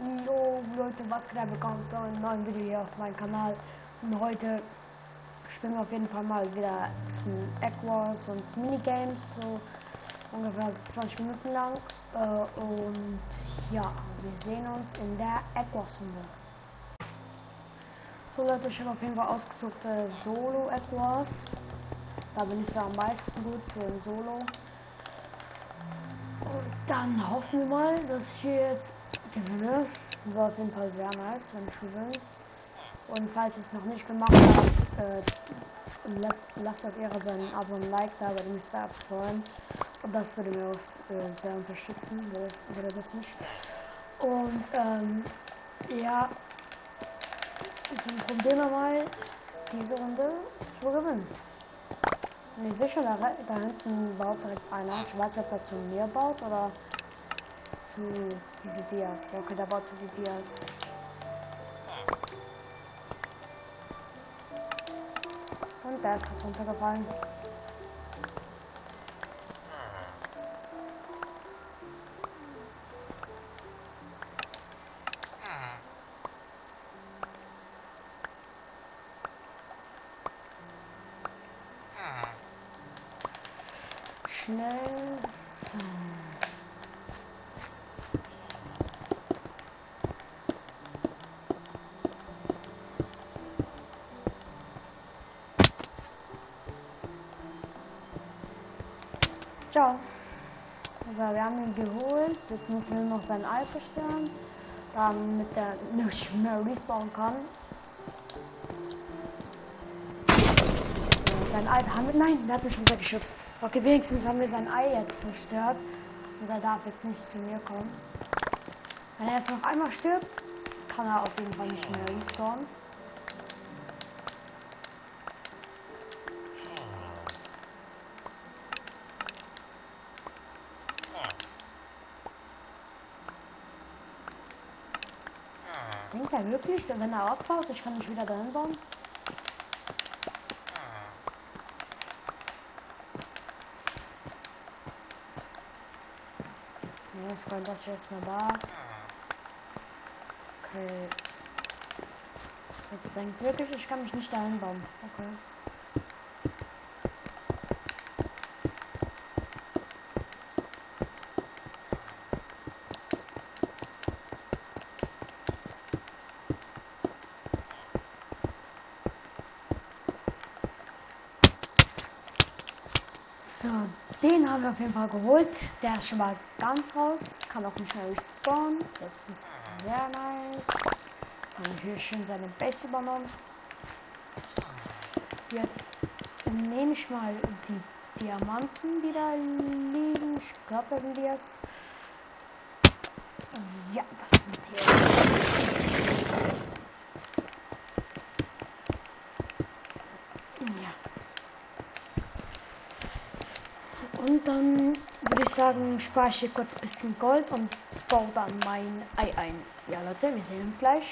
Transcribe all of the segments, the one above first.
Jo Leute, was geht ab? Willkommen zu einem neuen Video hier auf meinem Kanal. Und heute spielen wir auf jeden Fall mal wieder Egg Wars und Minigames, so ungefähr 20 Minuten lang. Äh, und ja, wir sehen uns in der Egg Wars Runde. So Leute, ich habe auf jeden Fall ausgesucht äh, Solo Egg Wars. Da bin ich so am meisten gut für ein Solo. Und dann hoffen wir mal, dass ich hier jetzt gewinne. War auf jeden Fall sehr nice, ich gewinne. Und falls ihr es noch nicht gemacht habt, äh, lasst, lasst auf ihre Seite ein Abo und Like da, würde mich sehr freuen. Und das würde mir auch äh, sehr unterstützen, würde, das nicht. Und ähm, ja, dann probieren wir mal diese Runde zu gewinnen. Nee, sicher, da, da hinten baut direkt einer. Ich weiß nicht, ob er zu mir baut oder zu diese Dias. Ja, okay, da baut zu die Dias. Und der ist gerade runtergefallen. Schnell. Ciao. Also wir haben ihn geholt. Jetzt müssen wir noch sein Ei zerstören. Damit er nicht mehr respawnen kann. Sein Ei haben wir. Nein, der hat mich schon weggeschubst. Okay, wenigstens haben wir sein Ei jetzt zerstört. Und er darf jetzt nicht zu mir kommen. Wenn er jetzt noch einmal stirbt, kann er auf jeden Fall nicht mehr respawnen. Er wirklich, wenn er abbaut, ich kann nicht wieder dahin bauen? Nee, ich kann das jetzt mal da. Okay. Jetzt denkt wirklich, ich kann mich nicht dahin bauen. Okay. So, jeden Fall geholt. Der ist schon mal ganz raus. Kann auch nicht mehr respawnen. Das ist sehr nice. Haben hier schön seine Base übernommen. Jetzt nehme ich mal die Diamanten, die da liegen. Ich glaube, da sind die jetzt. Ja, das sind die. Ja. Und dann würde ich sagen, spare ich hier kurz ein bisschen Gold und baue dann mein Ei ein. Ja Leute, wir sehen uns gleich.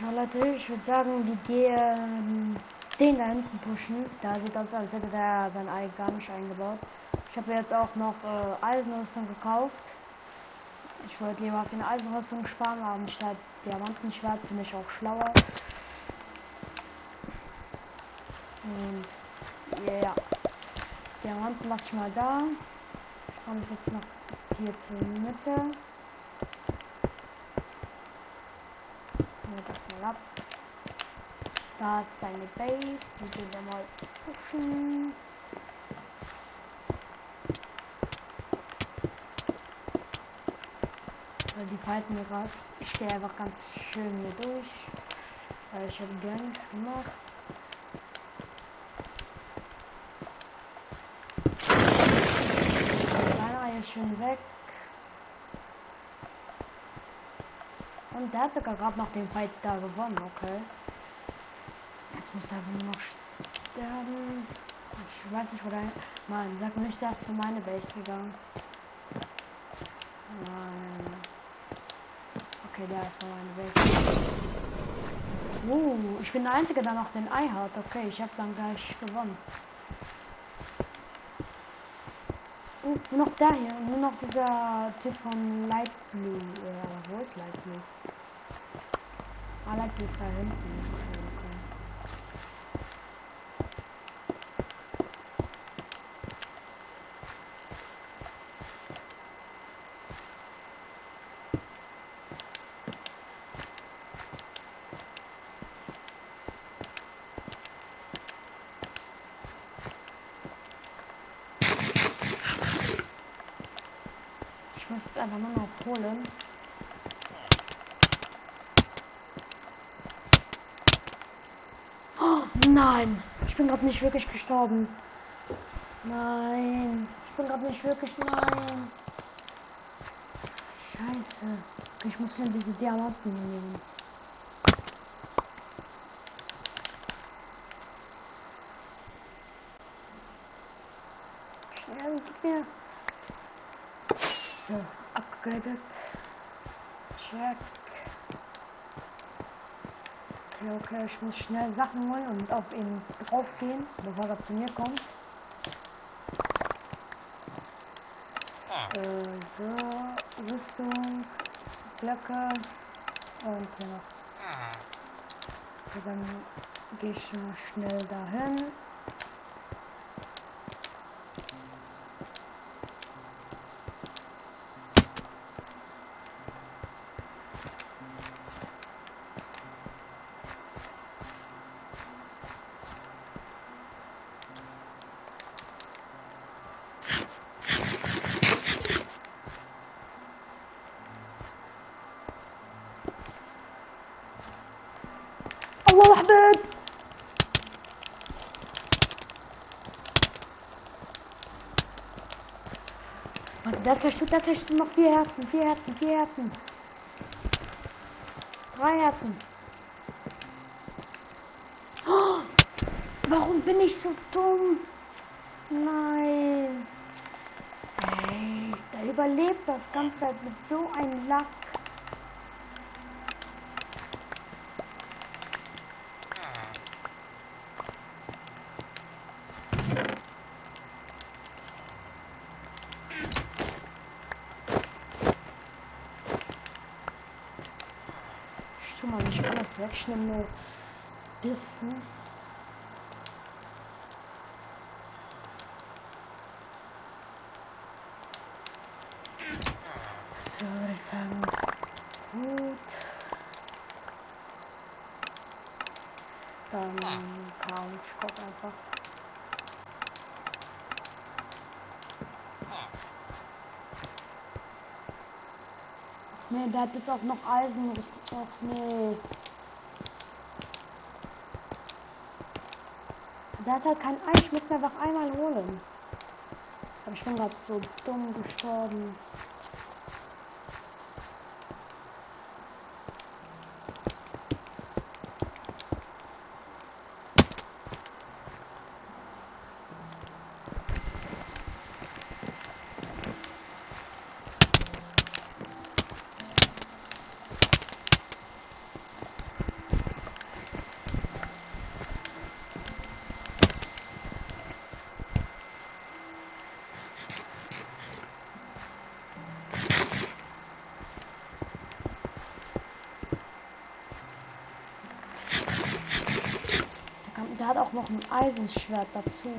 So Leute, ich würde sagen, wir gehen den da hinten pushen. Da sieht aus, als hätte der sein Ei gar nicht eingebaut. Ich habe jetzt auch noch äh, Eisenrüstung gekauft. Ich wollte lieber auf den Eisenrüstung sparen, aber anstatt Diamantenschwert finde ich auch schlauer. Und ja. Diamanten lasse ich mal da. Ich komme jetzt noch hier zur Mitte. Mir das mal ab. Da ist seine Base. Wir gehen da mal pushen. Die fighten mir gerade. Ich gehe einfach ganz schön hier durch. Weil ich habe gar nichts gemacht. Ist schon weg. Und der hat sogar gerade noch den Fight da gewonnen, okay. Jetzt muss er nur noch sterben. Ich weiß nicht, wo der... Mann, sag nicht, dass zu meine Base gegangen. Nein. Okay, der ist von meine Base. Uh, ich bin der Einzige, der noch den Ei hat. Okay, ich habe dann gleich gewonnen. ist nur noch daher, nur noch dieser Typ von Light Blue. Äh, ja, wo ist Light Blue? Ah, Light ist da hinten. Einfach nur noch holen. Oh, nein, ich bin gerade nicht wirklich gestorben. Nein, ich bin gerade nicht wirklich nein. Scheiße. Ich muss mir diese Diamanten nehmen. Schnell, gib mir. So, upgraded. Check. Okay, okay, ich muss schnell Sachen holen und auf ihn drauf gehen, bevor er zu mir kommt. Äh, so, Rüstung, Blöcke und hier noch. Okay, dann gehe ich mal schnell dahin. Da du, da du noch vier Herzen, vier Herzen, vier Herzen. Drei Herzen. Oh, warum bin ich so dumm? Nein. Ey, der überlebt das Ganze halt mit so einem Lack. Ich tu mal nicht nur bisschen. So würde ich sagen, ist gut. Dann kaum, ich guck einfach. Nee, der hat jetzt auch noch Eisen. Ach nee. Der hat halt kein Eis, ich muss mir einfach einmal holen. Aber ich bin gerade so dumm gestorben. Der, hat auch noch ein Eisenschwert dazu.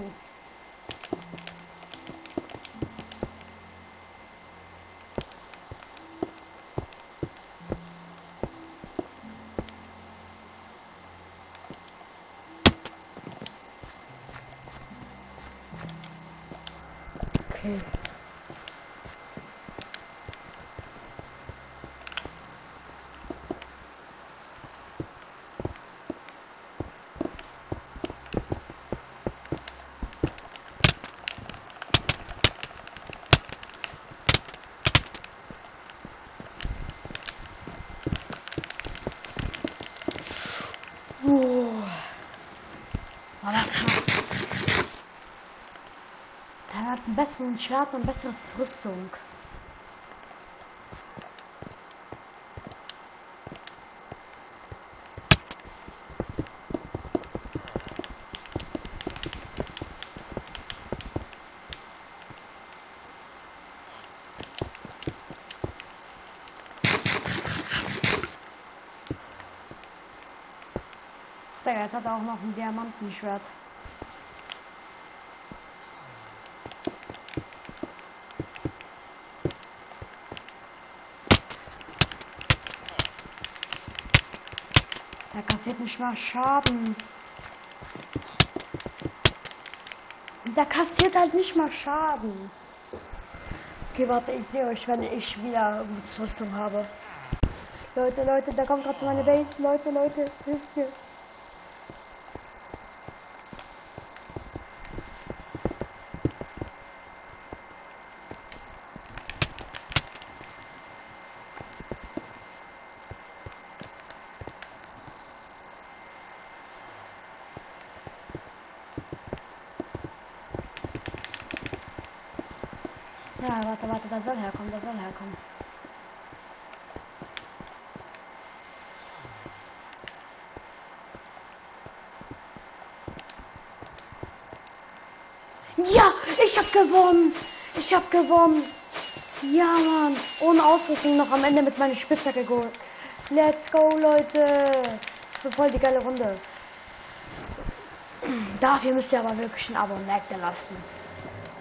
Ein besseren Schwert und bessere Rüstung. Digga, jetzt hat er auch noch ein Diamantenschwert. Mal Schaden. Der kassiert halt nicht mal Schaden. Okay, warte, ich sehe euch, wenn ich wieder Rüstung habe. Leute, Leute, da kommt gerade meine Base. Leute, Leute, hilft mir. Ja, warte, warte, da soll herkommen, da soll herkommen. Ja, ich hab gewonnen. Ich hab gewonnen. Ja, Mann. Ohne Ausrüstung noch am Ende mit meiner Spitzhacke geholt. Let's go, Leute. So voll die geile Runde. Dafür müsst ihr aber wirklich ein Abo und Like lassen.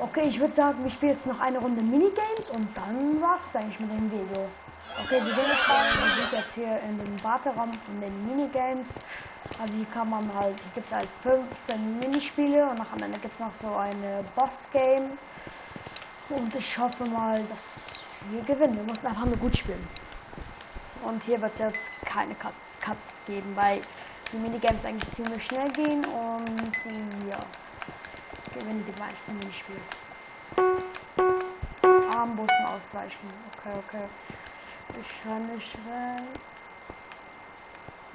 Okay, ich würde sagen, wir spielen jetzt noch eine Runde Minigames und dann war's eigentlich mit dem Video. Okay, wir sehen jetzt gerade, wir sind jetzt hier in dem Warteraum von den Minigames. Also hier kann man halt, hier gibt es halt 15 Minispiele und nach am Ende gibt es noch so eine Boss-Game. Und ich hoffe mal, dass wir gewinnen. Wir müssen einfach nur gut spielen. Und hier wird es jetzt keine Cuts geben, weil die Minigames eigentlich ziemlich schnell gehen und ja, gewinnen die meisten Minispiele. Armbussen ausweichen. Okay, okay. Ich kann nicht rein.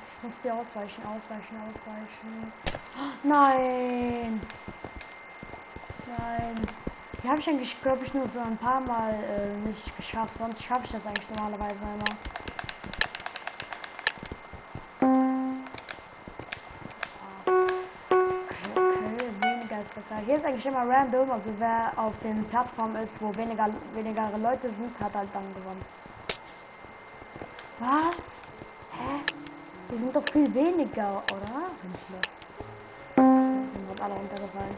Ich muss dir ausweichen, ausweichen, ausweichen. Nein! Nein. Die habe ich eigentlich, glaube ich, nur so ein paar Mal äh, nicht geschafft. Sonst schaffe ich das eigentlich normalerweise immer. Hier ist eigentlich immer random, also wer auf den Plattformen ist, wo weniger weniger Leute sind, hat halt dann gewonnen. Was? Hä? Die sind doch viel weniger, oder? Wenn ich los. Die sind alle runtergefallen.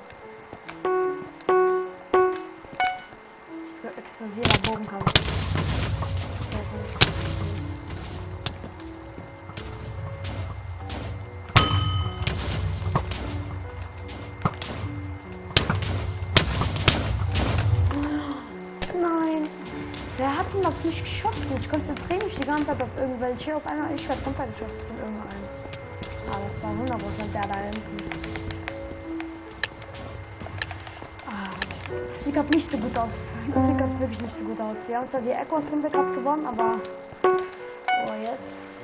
Explosiver Bogenkampf. Wer hat denn das nicht geschafft? Ich konzentriere mich die ganze Zeit auf irgendwelche. Auf einmal ich werde runtergeschossen von irgendeinem. Ah, das war 100% der da hinten. Ah, sieht grad nicht so gut aus. Sieht grad wirklich nicht so gut aus. Wir haben zwar die Echos-Runde gerade gewonnen, aber. Oh, jetzt.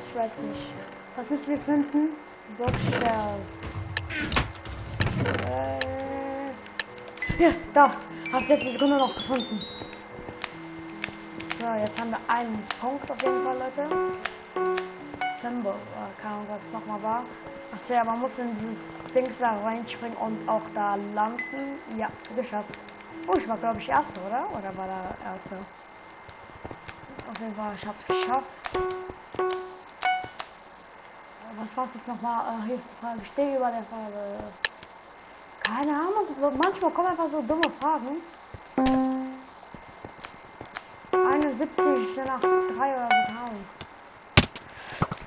Ich weiß nicht. Was müssen wir finden? Boxstern. Äh. Ja, da. Hab letzte Sekunde noch gefunden. So, jetzt haben wir einen Punkt auf jeden Fall, Leute. Timber, äh, keine Ahnung, was nochmal war. Achso, ja, man muss in dieses Ding da reinspringen und auch da landen. Ja, geschafft. Oh, ich war, glaube ich, Erste, oder? Oder war der Erste? Auf jeden Fall, ich hab's geschafft. Was war's jetzt nochmal? Äh, hier ist die Frage. Ich stehe über der Frage. Keine Ahnung, manchmal kommen einfach so dumme Fragen. 71 nach 3 oder so.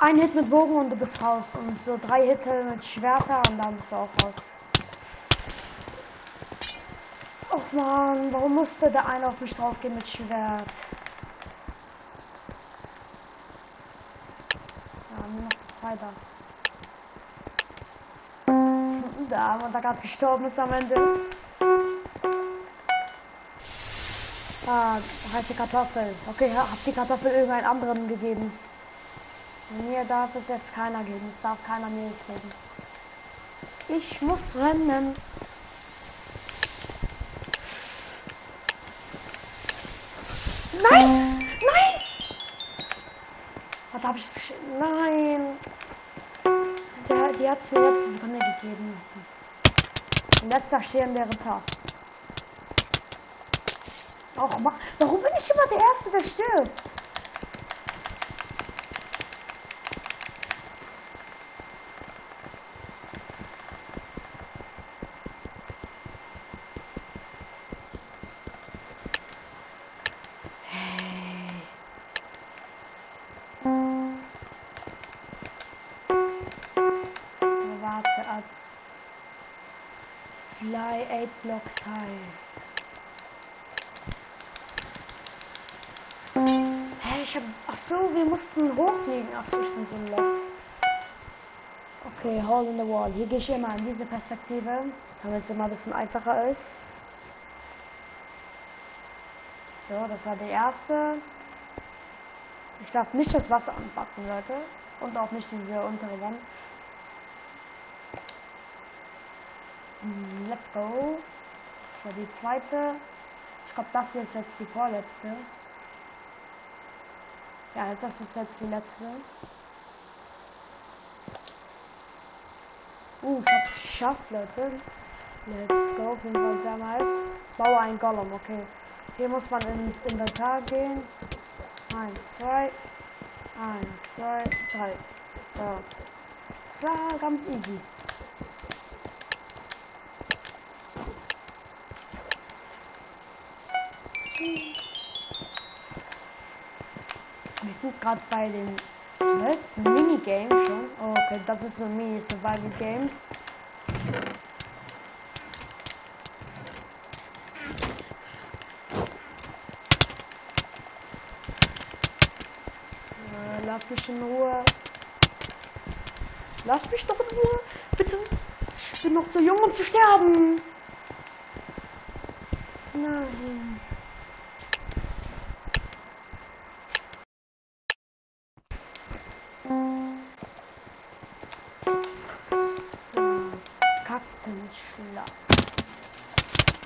Ein Hit mit Bogen und du bist raus. Und so drei Hitte mit Schwerter und dann bist du auch raus. Och man, warum musste der eine auf mich drauf gehen mit Schwert? Ja, nur noch zwei da. Da, aber da gerade gestorben ist am Ende. Ah, heiße Kartoffel. Okay, hab die Kartoffel irgendeinen anderen gegeben. Mir darf es jetzt keiner geben. Es darf keiner mir geben. Ich muss rennen. Nein! Nein! Was habe ich? Nein! Der, die hat mir jetzt von mir gegeben. Letzter stehende Ritter auch macht. Warum bin ich immer der Erste, der stirbt? Warte ab. Fly 8 Blocks high. Ich hab. Ach so, wir mussten hochfliegen. Ach so, ich bin so lost. Okay, Hole in the Wall. Hier gehe ich immer in diese Perspektive, damit es immer ein bisschen einfacher ist. So, das war der erste. Ich darf nicht das Wasser anpacken, Leute. Und auch nicht diese untere Wand. Let's go. Das war die zweite. Ich glaube, das hier ist jetzt die vorletzte. Ja, das ist jetzt die letzte. Uh, ich hab's geschafft, Leute. Let's go. Auf jeden Fall sehr nice. Ein Golem, okay. Hier muss man ins Inventar gehen. Eins, zwei. Eins, zwei, drei. So. Das war ganz easy. Wir sind gerade bei den 12 Minigames schon. Oh, okay, das ist so Mini-Survival-Games. Äh, lass mich in Ruhe. Lass mich doch in Ruhe. Bitte. Ich bin noch zu jung, um zu sterben. Nein.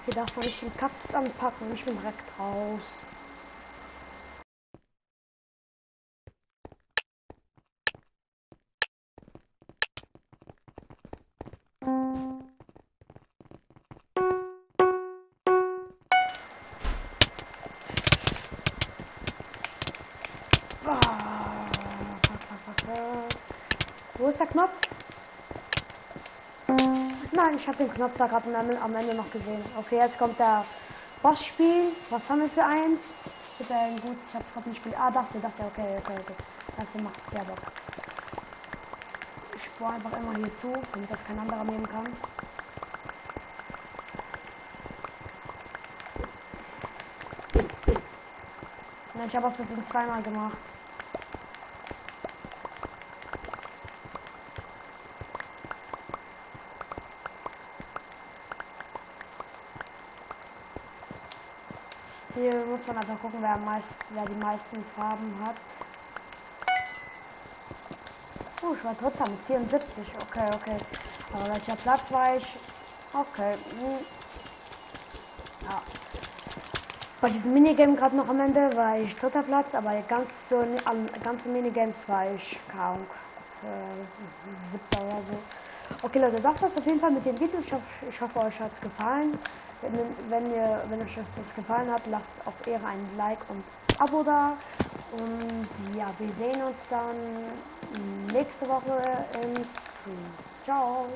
Hier darf man nicht den Kaktus anpacken. Ich bin direkt raus. Habe den Knopf da gerade am Ende noch gesehen. Okay, jetzt kommt der Bossspiel. Was haben wir für eins? Bitte ein gut, ich hab's gerade nicht gespielt. Ah, das hier, das hier, okay, okay, okay. Das hier macht sehr Bock. Ich spare einfach immer hier zu, damit das kein anderer nehmen kann. Ich habe auch das zweimal gemacht. Hier muss man einfach gucken, wer, meist, wer die meisten Farben hat. Oh, ich war trotzdem 74. Okay, okay. Aber welcher Platz war ich? Okay. Hm. Ja. Bei diesem Minigame gerade noch am Ende war ich dritter Platz, aber ganz so an ganzen Minigames war ich kaum äh, siebter oder so. Okay Leute, das war's auf jeden Fall mit dem Video. Ich hoffe, ich hoffe euch hat es gefallen. Wenn, wenn, ihr, wenn euch das gefallen hat, lasst auch eher ein Like und Abo da. Und ja, wir sehen uns dann nächste Woche im Stream. Ciao.